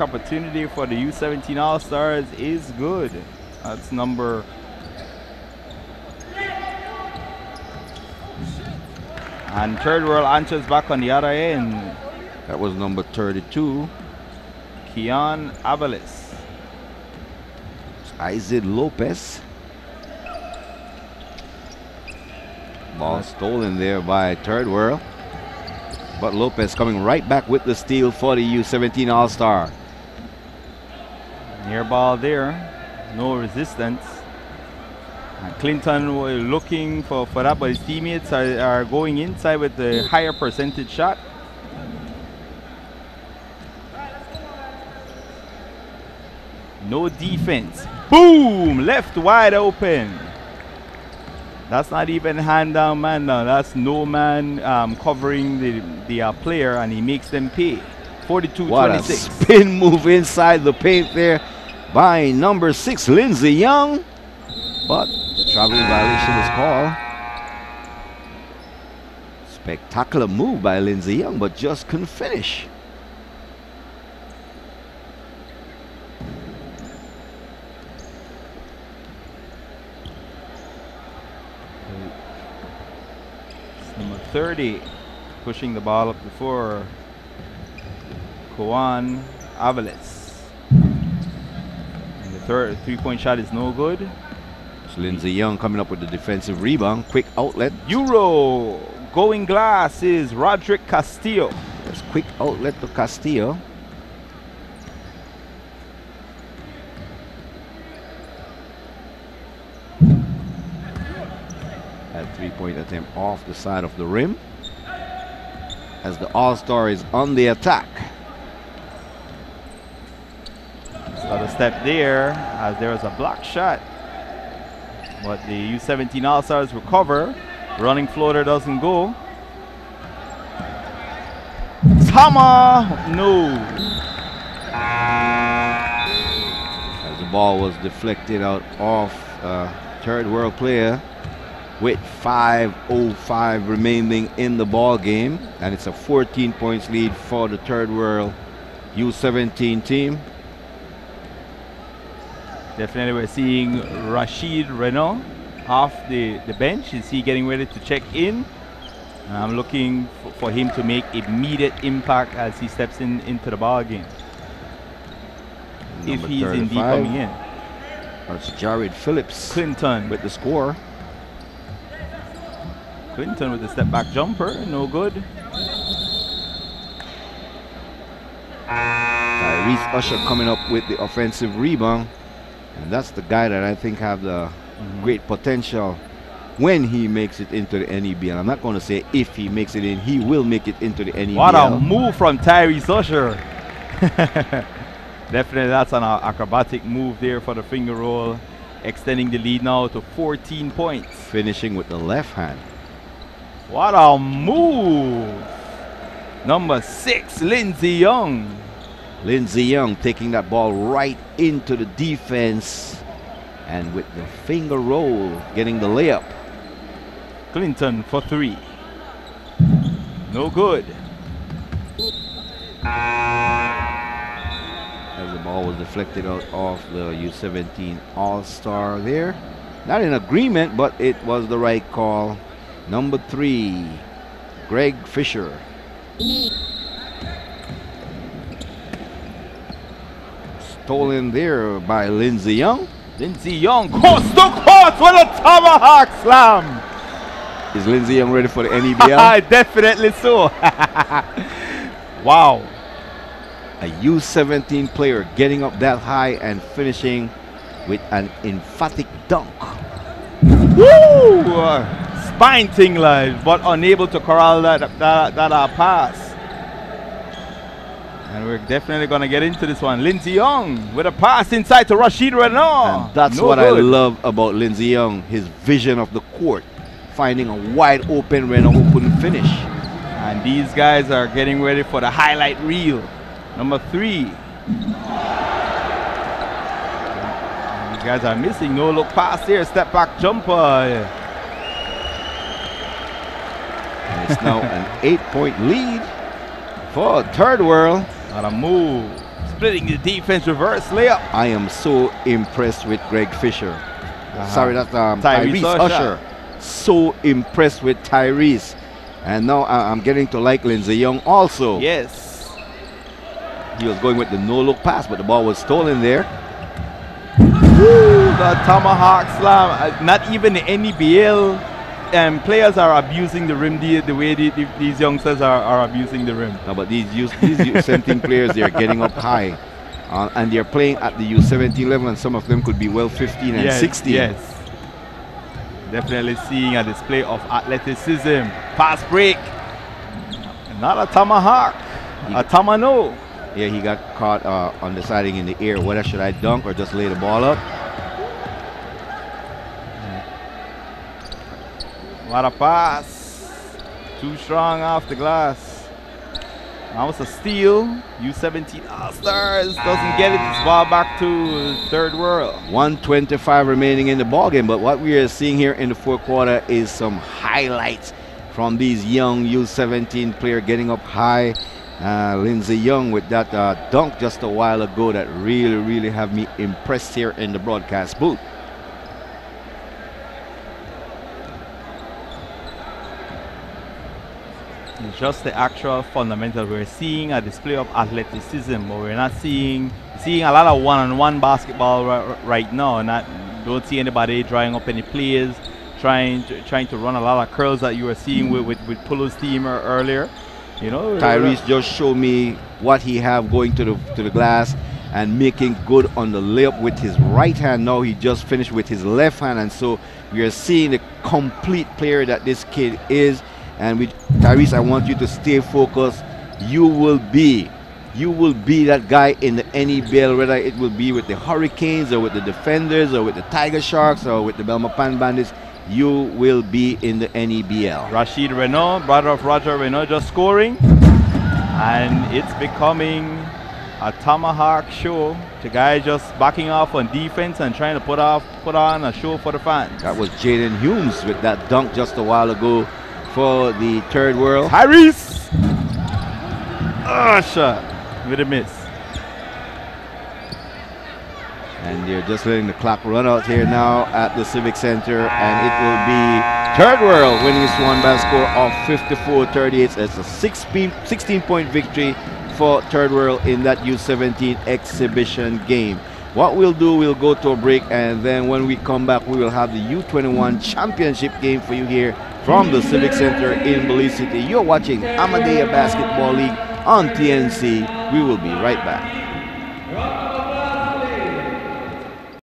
opportunity for the U17 All-Stars is good. That's number and third world answers back on the other end. That was number 32. Keon Avalis. Isaac Lopez. Ball stolen there by Third World. But Lopez coming right back with the steal for the U17 All-Star. Near ball there. No resistance. And Clinton was looking for, for that, but his teammates are, are going inside with the higher percentage shot. No defense. Boom! Left wide open. That's not even hand down man now. That's no man um, covering the, the uh, player, and he makes them pay. 42 What a 26. spin move inside the paint there by number six, Lindsey Young. But the traveling violation is called. Spectacular move by Lindsey Young, but just couldn't finish. Number 30 pushing the ball up before Koan Avalis. And the third three-point shot is no good. It's Lindsey Young coming up with the defensive rebound. Quick outlet. Euro going glass is Roderick Castillo. There's quick outlet to Castillo. That three-point attempt off the side of the rim. As the All-Star is on the attack. Another step there as there was a block shot. But the U17 All-Stars recover. Running floater doesn't go. Tama! No. As the ball was deflected out off uh, third world player with 5.05 remaining in the ball game. And it's a 14 points lead for the third world U17 team. Definitely we're seeing Rashid Renault off the, the bench. Is he getting ready to check in? I'm looking for him to make immediate impact as he steps in into the ball game. if Number he's indeed coming in. That's Jared Phillips Clinton with the score. Clinton with the step back jumper, no good. Tyrese Usher coming up with the offensive rebound. And that's the guy that I think have the great potential when he makes it into the NEB. And I'm not going to say if he makes it in, he will make it into the NEB. What a move from Tyrese Usher. Definitely that's an acrobatic move there for the finger roll, extending the lead now to 14 points. Finishing with the left hand. What a move! Number six, Lindsey Young. Lindsey Young taking that ball right into the defense. And with the finger roll, getting the layup. Clinton for three. No good. As the ball was deflected out of the U17 All-Star there. Not in agreement, but it was the right call. Number three, Greg Fisher. Stolen there by Lindsey Young. Lindsey Young, coast to court with a tomahawk slam. Is Lindsey Young ready for the NEBL? Definitely so. wow. A U17 player getting up that high and finishing with an emphatic dunk. Woo! Uh, Spine tingling, but unable to corral that that, that uh, pass. And we're definitely gonna get into this one. Lindsey Young with a pass inside to Rashid Renault. And that's No what I love about Lindsey Young, his vision of the court, finding a wide open Renault who couldn't finish. And these guys are getting ready for the highlight reel. Number three. These guys are missing. No look pass here. Step back jumper. And it's now an eight point lead for Third World. What a move. Splitting the defense, reverse layup. I am so impressed with Greg Fisher. Sorry, that's um, Tyrese Tyrese, Usher. So impressed with Tyrese. And now I- I'm getting to like Lindsey Young also. Yes. He was going with the no look pass, but the ball was stolen there. Woo, the tomahawk slam. Uh, not even the NBL um, players are abusing the rim the, the way the, the- these youngsters are, are abusing the rim. No, but these youth, these U17 players, they are getting up high. Uh, and they're playing at the U17 level, and some of them could be well 15 and yes, 16. Yes. Definitely seeing a display of athleticism. Pass break. Not a tomahawk. A tamano. Yeah, he got caught uh, on deciding in the air whether should I dunk or just lay the ball up. What a pass. Too strong off the glass. It's a steal. U17 All Stars doesn't get it. It's ball back to third world. 125 remaining in the ball game, but what we are seeing here in the fourth quarter is some highlights from these young U17 player getting up high. Uh, Lindsey Young with that uh, dunk just a while ago that really, really have me impressed here in the broadcast booth. It's just the actual fundamental. We're seeing a display of athleticism, but we're not seeing seeing a lot of one-on-one basketball right now. Not don't see anybody drawing up any plays, trying to, trying to run a lot of curls that you were seeing with with, with Pulu's team earlier. You know, Tyrese just showed me what he have going to the to the glass and making good on the layup with his right hand. Now he just finished with his left hand, and so we are seeing the complete player that this kid is. And with Tyrese, I want you to stay focused. You will be, you will be that guy in the NEBL, whether it will be with the Hurricanes or with the Defenders or with the Tiger Sharks or with the Belmopan Bandits. You will be in the NEBL. Rashid Renault, brother of Roger Renault, just scoring. And it's becoming a tomahawk show. The guy just backing off on defense and trying to put off put on a show for the fans. That was Jaden Humes with that dunk just a while ago for the third world. Tyrese! Ah, shot. With a miss. And they're just letting the clock run out here now at the Civic Center. And it will be third world winning this one by a score of 54-38. It's a 16, 16 point victory for third world in that U17 exhibition game. What we'll do, we'll go to a break, and then when we come back, we will have the U21 championship game for you here from the Civic Center in Belize City. You're watching Ahmadiyya Basketball League on TNC. We will be right back.